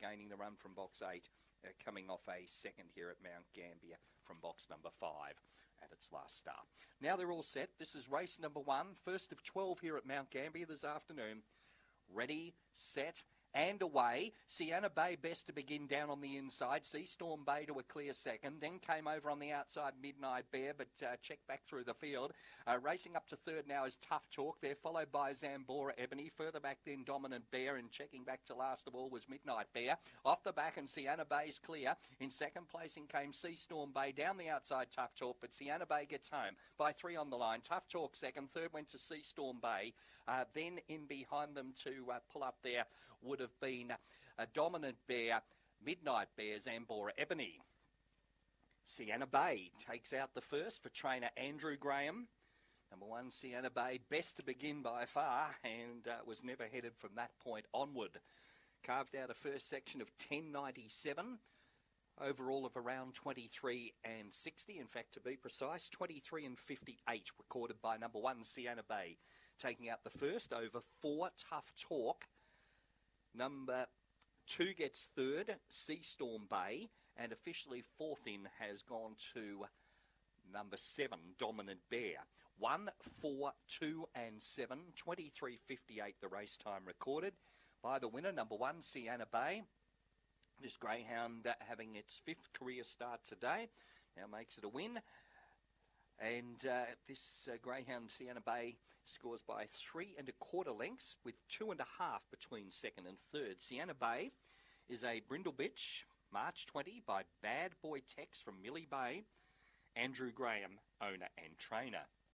gaining the run from box eight, uh, coming off a second here at Mount Gambier from box number five at its last start. Now they're all set. This is race number one, first of 12 here at Mount Gambier this afternoon. Ready, set, and away. Sienna Bay best to begin down on the inside. Seastorm Bay to a clear second. Then came over on the outside Midnight Bear, but uh, checked back through the field. Uh, racing up to third now is Tough Talk. There followed by Zambora Ebony. Further back then Dominant Bear and checking back to last of all was Midnight Bear. Off the back and Sienna Bay's clear. In second placing came Seastorm Bay down the outside Tough Talk, but Sienna Bay gets home by three on the line. Tough Talk second. Third went to Seastorm Bay. Uh, then in behind them to uh, pull up there would have been a dominant bear, Midnight Bear, Zambora Ebony. Sienna Bay takes out the first for trainer Andrew Graham. Number one, Sienna Bay, best to begin by far, and uh, was never headed from that point onward. Carved out a first section of 1097, overall of around 23 and 60. In fact, to be precise, 23 and 58 recorded by number one, Sienna Bay. Taking out the first over four, Tough Talk. Number two gets third, Seastorm Bay, and officially fourth in has gone to number seven, Dominant Bear. One, four, two, and seven. 23.58 the race time recorded by the winner, number one, Sienna Bay. This greyhound uh, having its fifth career start today now makes it a win. And uh, this uh, Greyhound Sienna Bay scores by three and a quarter lengths with two and a half between second and third. Sienna Bay is a brindle bitch, March 20 by Bad Boy Tex from Millie Bay. Andrew Graham, owner and trainer.